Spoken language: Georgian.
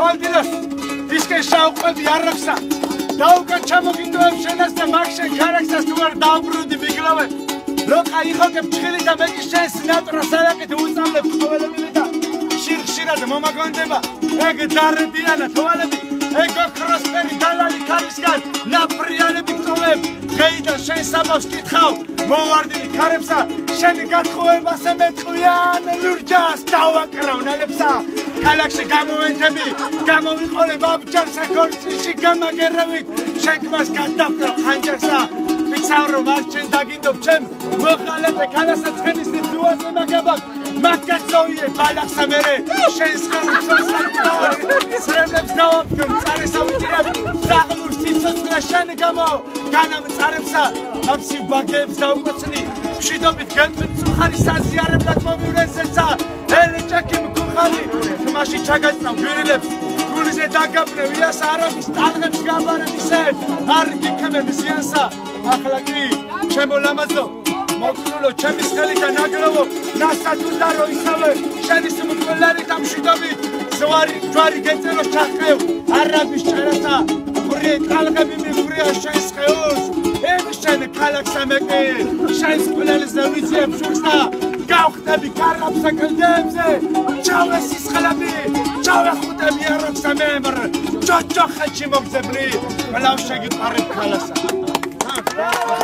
ისკენ შაუყვები არაქსა დაუკან ჩამოგინდოებ შენას და მაგშენ ქარაქსას თუ არ დაუბრუნდი მიგლავე. როყა იხოკებ ჩხილი და მეგი შენს ნატრა სალაკით უწამლებ ყოველები და შირხშირად მომაგონდება ეგ დარდიანა თვალები ეგ კროსფერი დალალი ქარისგან ნაფრიანები გწოვებ დღეიდან შენ საბავს კითხავ მოვარდილი ქარებსა შენი გათხოვებასე მეტყვიან ლურჯას დავაკრავ ნალებსა ქალაქში გამოვენთები გამოვიყოლებ აბჯარსა გორცში გამაგერავით შეკმას გადაფრა ხანჯარსა. ვიცავრო მას შენ დაგინდობ ჩემ მოხალეთე ქალასა ცხენის დუაზე მაგაბაკ მაგაცოიე ბალახსა მერე. შენს ხელს სიცოცხლე შენ გამო განამწარებსა აფსი ბაგებს დაუკოცნი მშვიდობით გემწვით წუხარი საზიარებლად მომივრენსეცა ელეჭაკი მკუხარი თმაში ჩაგაწნავ გვირილებს. გულიზე დაგაბნე ვიას არობის ტალღებს გაბარებისე არ გიქებები ზიანსა ახლა კი ჩემო ლამაზო მოგწულო ჩემი ხელი და ნაგროვო ნასათულა რო ისავე შენი სიმწველარი დამშვიდობი ზვარი ჯვარი გეწერო ჩახევ არაბის ჭერასა ბრე კალღები მიფრია შენს ხეოს. ემ შენ კალაქსა მეკე შენს ყველეს ზევიცე ფშურსა გავხდები კარაფსა კელდებზე ჩავე სისხლები ჩავე ხუტები აროქსა მემრ ჯოჯო ხეჩი მოგზებრი ბლავ შეგიყარებ კალასა Bravo!